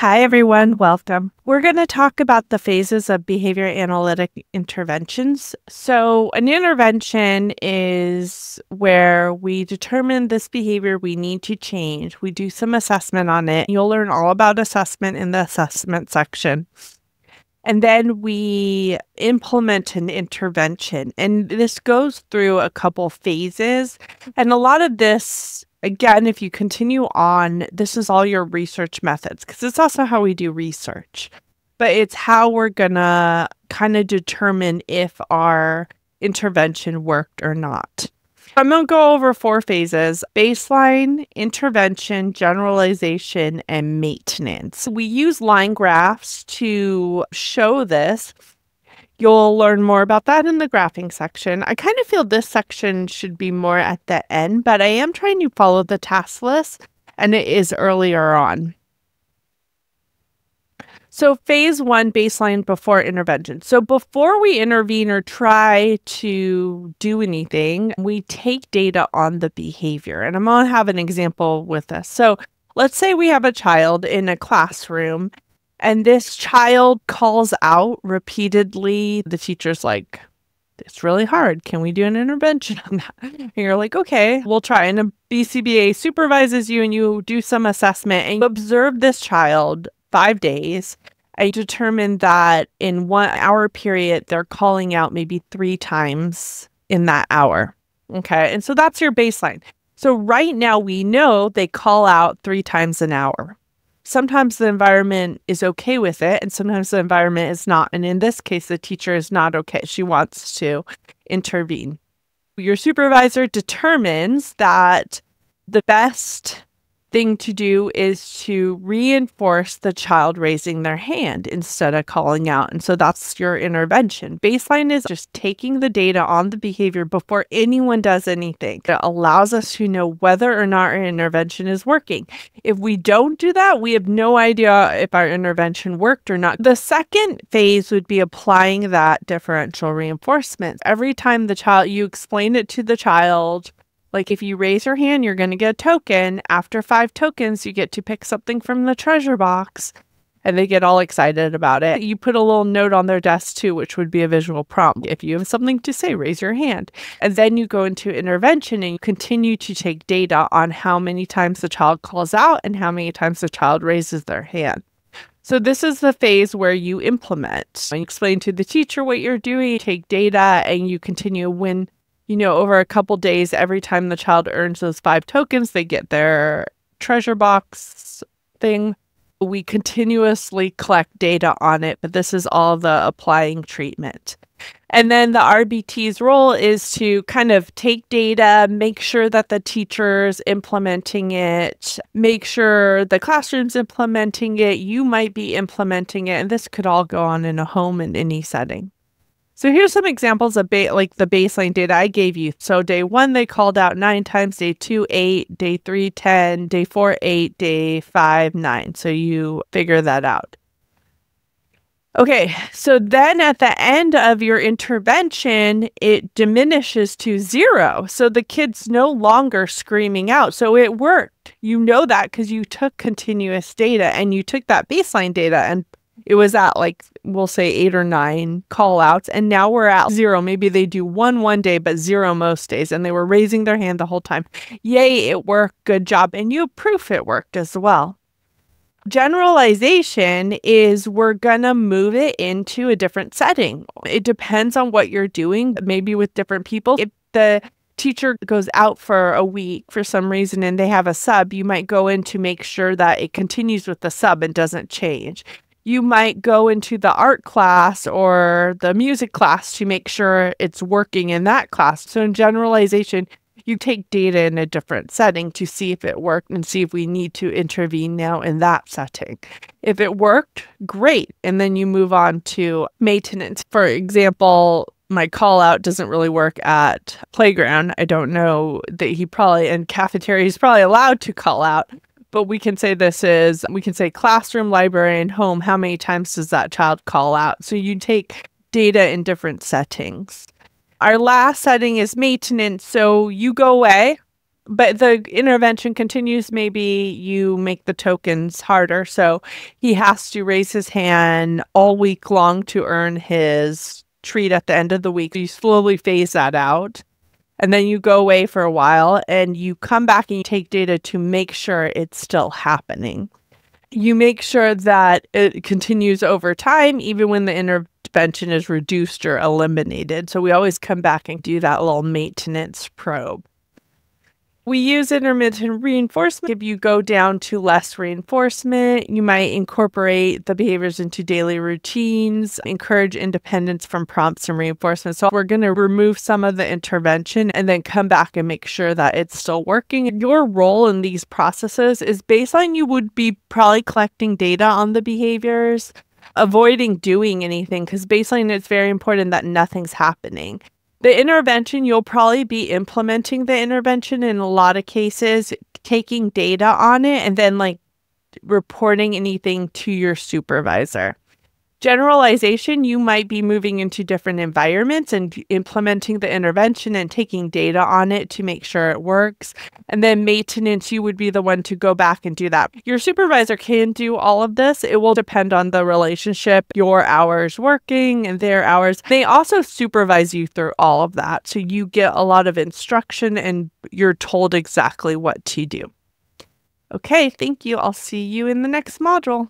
Hi, everyone. Welcome. We're going to talk about the phases of behavior analytic interventions. So, an intervention is where we determine this behavior we need to change. We do some assessment on it. You'll learn all about assessment in the assessment section. And then we implement an intervention. And this goes through a couple phases. And a lot of this again, if you continue on, this is all your research methods because it's also how we do research, but it's how we're going to kind of determine if our intervention worked or not. I'm going to go over four phases baseline, intervention, generalization, and maintenance. We use line graphs to show this. You'll learn more about that in the graphing section. I kind of feel this section should be more at the end, but I am trying to follow the task list and it is earlier on. So, phase one baseline before intervention. So, before we intervene or try to do anything, we take data on the behavior. And I'm going to have an example with this. So, let's say we have a child in a classroom and this child calls out repeatedly. The teacher's like, it's really hard. Can we do an intervention on that? And you're like, okay, we'll try. And a BCBA supervises you and you do some assessment and you observe this child five days. I determine that in one hour period, they're calling out maybe three times in that hour. Okay. And so that's your baseline. So right now we know they call out three times an hour sometimes the environment is okay with it and sometimes the environment is not. And in this case, the teacher is not okay. She wants to intervene. Your supervisor determines that the best thing to do is to reinforce the child raising their hand instead of calling out. And so that's your intervention. Baseline is just taking the data on the behavior before anyone does anything. It allows us to know whether or not our intervention is working. If we don't do that, we have no idea if our intervention worked or not. The second phase would be applying that differential reinforcement. Every time the child, you explain it to the child, like if you raise your hand, you're going to get a token. After five tokens, you get to pick something from the treasure box. And they get all excited about it. You put a little note on their desk too, which would be a visual prompt. If you have something to say, raise your hand. And then you go into intervention and you continue to take data on how many times the child calls out and how many times the child raises their hand. So this is the phase where you implement. You explain to the teacher what you're doing, take data, and you continue when you know, over a couple days, every time the child earns those five tokens, they get their treasure box thing. We continuously collect data on it, but this is all the applying treatment. And then the RBT's role is to kind of take data, make sure that the teacher's implementing it, make sure the classroom's implementing it, you might be implementing it, and this could all go on in a home in any setting. So here's some examples of ba- like the baseline data I gave you. So day one, they called out nine times, day two, eight, day three, 10, day four, eight, day five, nine. So you figure that out. Okay, so then at the end of your intervention, it diminishes to zero. So the kid's no longer screaming out. So it worked. You know that because you took continuous data and you took that baseline data and it was at like we'll say eight or nine call outs and now we're at zero. Maybe they do one one day but zero most days and they were raising their hand the whole time. Yay it worked. Good job. And you proof it worked as well. Generalization is we're gonna move it into a different setting. It depends on what you're doing maybe with different people. If the teacher goes out for a week for some reason and they have a sub, you might go in to make sure that it continues with the sub and doesn't change you might go into the art class or the music class to make sure it's working in that class. So, in generalization, you take data in a different setting to see if it worked and see if we need to intervene now in that setting. If it worked, great. And then you move on to maintenance. For example, my call out doesn't really work at playground. I don't know that he probably in cafeteria he's probably allowed to call out, but we can say this is we can say classroom, library, and home. How many times does that child call out? So you take data in different settings. Our last setting is maintenance. So you go away, but the intervention continues. Maybe you make the tokens harder. So he has to raise his hand all week long to earn his treat at the end of the week. You slowly phase that out. And then you go away for a while and you come back and you take data to make sure it's still happening. You make sure that it continues over time, even when the intervention is reduced or eliminated. So we always come back and do that little maintenance probe. We use intermittent reinforcement. If you go down to less reinforcement, you might incorporate the behaviors into daily routines, encourage independence from prompts and reinforcement. So we're going to remove some of the intervention and then come back and make sure that it's still working. Your role in these processes is baseline, you would be probably collecting data on the behaviors, avoiding doing anything because baseline it's very important that nothing's happening. The intervention, you'll probably be implementing the intervention in a lot of cases, taking data on it, and then like reporting anything to your supervisor generalization, you might be moving into different environments and implementing the intervention and taking data on it to make sure it works. And then maintenance, you would be the one to go back and do that. Your supervisor can do all of this. It will depend on the relationship, your hours working and their hours. They also supervise you through all of that. So you get a lot of instruction and you're told exactly what to do. Okay, thank you. I'll see you in the next module.